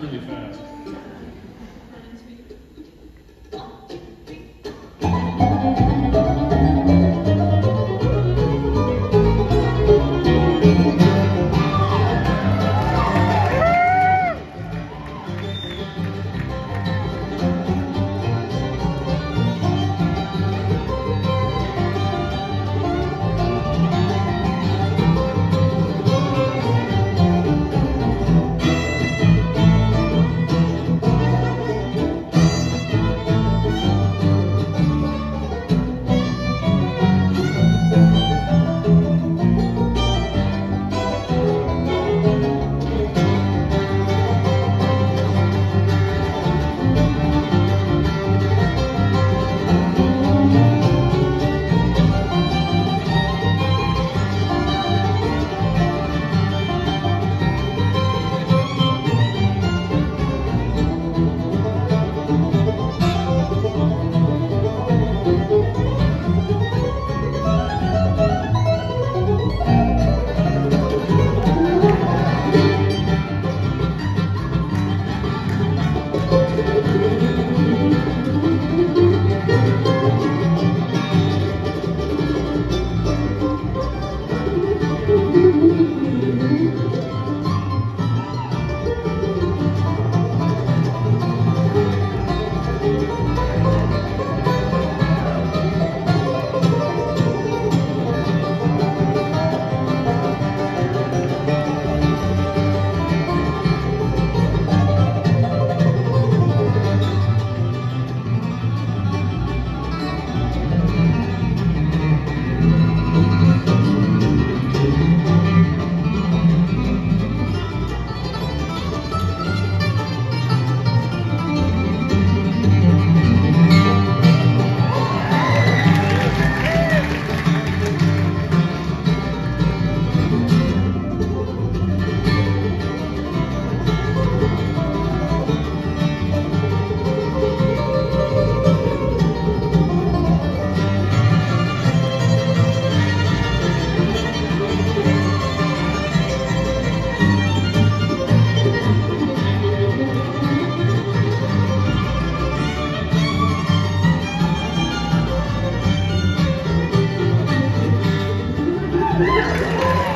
really fast. Obrigado.